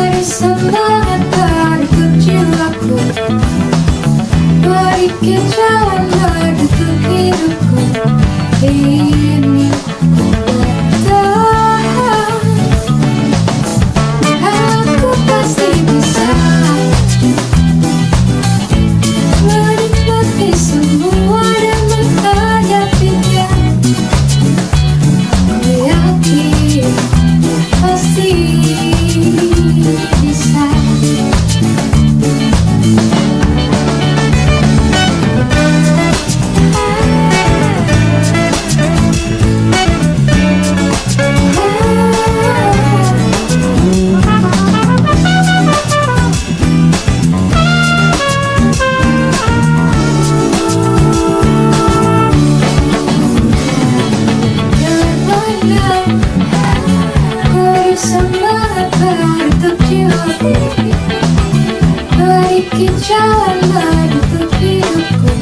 Beri semangat dari kecil aku. Beri kejalanan Iki jalan menuju hidupku.